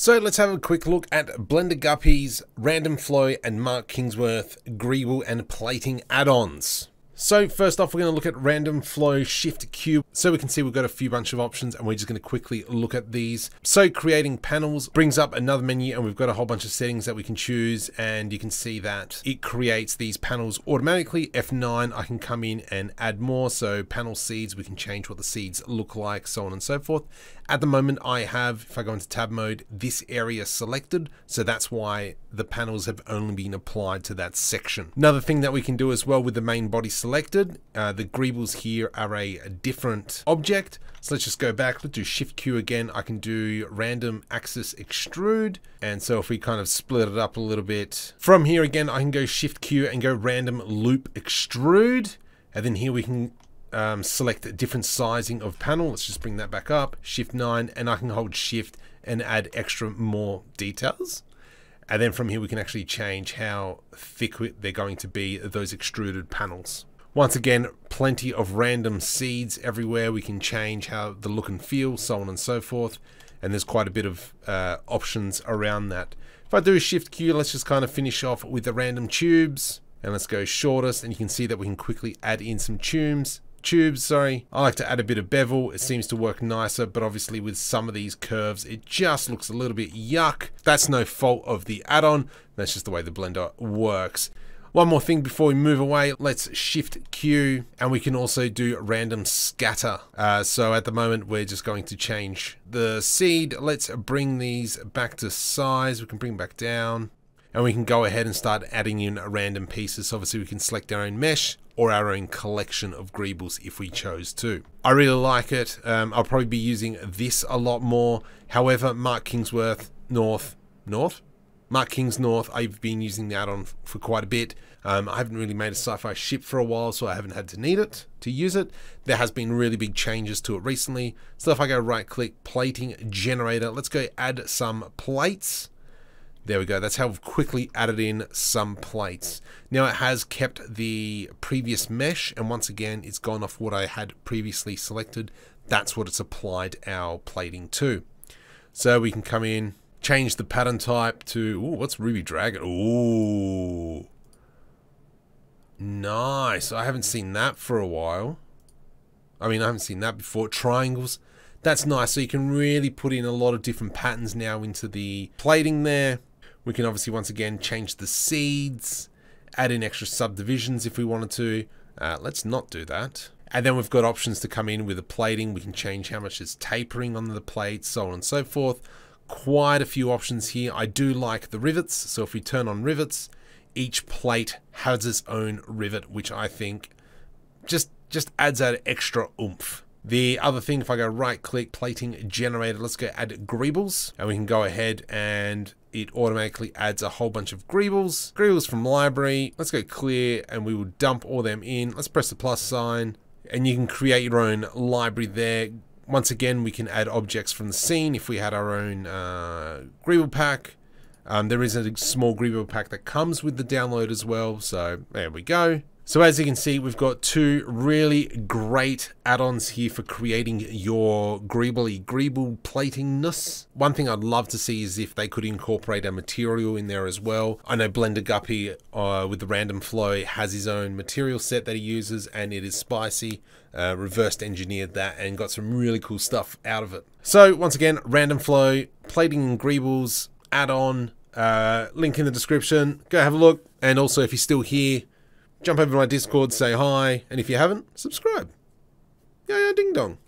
So let's have a quick look at Blender Guppy's Random Flow and Mark Kingsworth Greeble and Plating add-ons. So first off, we're going to look at random flow shift cube. So we can see we've got a few bunch of options and we're just going to quickly look at these. So creating panels brings up another menu and we've got a whole bunch of settings that we can choose and you can see that it creates these panels automatically. F9, I can come in and add more. So panel seeds, we can change what the seeds look like, so on and so forth. At the moment, I have, if I go into tab mode, this area selected. So that's why the panels have only been applied to that section. Another thing that we can do as well with the main body selected, uh, the greebles here are a, a different object. So let's just go back, let's do Shift Q again. I can do random axis extrude. And so if we kind of split it up a little bit, from here again, I can go Shift Q and go random loop extrude. And then here we can um, select a different sizing of panel. Let's just bring that back up, Shift 9, and I can hold Shift and add extra more details. And then from here, we can actually change how thick they're going to be, those extruded panels. Once again, plenty of random seeds everywhere. We can change how the look and feel, so on and so forth. And there's quite a bit of uh, options around that. If I do a Shift Q, let's just kind of finish off with the random tubes. And let's go shortest, and you can see that we can quickly add in some tubes tubes, sorry. I like to add a bit of bevel. It seems to work nicer, but obviously with some of these curves, it just looks a little bit yuck. That's no fault of the add-on. That's just the way the Blender works. One more thing before we move away, let's shift Q and we can also do random scatter. Uh, so at the moment, we're just going to change the seed. Let's bring these back to size. We can bring back down and we can go ahead and start adding in random pieces. So obviously we can select our own mesh or our own collection of greebles if we chose to. I really like it. Um, I'll probably be using this a lot more. However, Mark Kingsworth North, North? Mark Kingsnorth, I've been using the add-on for quite a bit. Um, I haven't really made a sci-fi ship for a while, so I haven't had to need it to use it. There has been really big changes to it recently. So if I go right-click, plating generator, let's go add some plates. There we go. That's how we've quickly added in some plates. Now it has kept the previous mesh and once again it's gone off what I had previously selected. That's what it's applied our plating to. So we can come in, change the pattern type to, ooh, what's Ruby Dragon? Ooh. Nice. I haven't seen that for a while. I mean, I haven't seen that before. Triangles. That's nice. So you can really put in a lot of different patterns now into the plating there. We can obviously once again change the seeds, add in extra subdivisions if we wanted to. Uh, let's not do that. And then we've got options to come in with the plating. We can change how much is tapering on the plate, so on and so forth. Quite a few options here. I do like the rivets. So if we turn on rivets, each plate has its own rivet, which I think just just adds that extra oomph. The other thing, if I go right click, plating generator, let's go add greebles and we can go ahead and it automatically adds a whole bunch of greebles. Greebles from library. Let's go clear and we will dump all them in. Let's press the plus sign and you can create your own library there. Once again, we can add objects from the scene if we had our own uh, greeble pack. Um, there is a small greeble pack that comes with the download as well. So there we go. So as you can see, we've got two really great add-ons here for creating your greebly greeble platingness. One thing I'd love to see is if they could incorporate a material in there as well. I know Blender Guppy uh, with the random flow has his own material set that he uses and it is spicy. Uh, reversed engineered that and got some really cool stuff out of it. So once again, random flow, plating and greebles, add-on, uh, link in the description. Go have a look. And also if you're still here, jump over to my Discord, say hi, and if you haven't, subscribe. Yeah, yeah, ding dong.